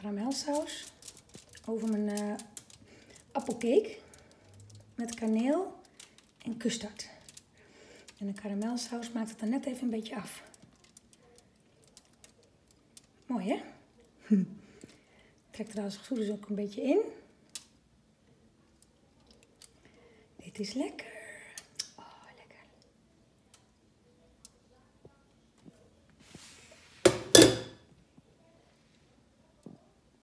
karamelsaus over mijn uh, appelcake met kaneel en custard. En de karamelsaus maakt het dan net even een beetje af. Mooi hè? Trek er als het goed is ook een beetje in. Dit is lekker.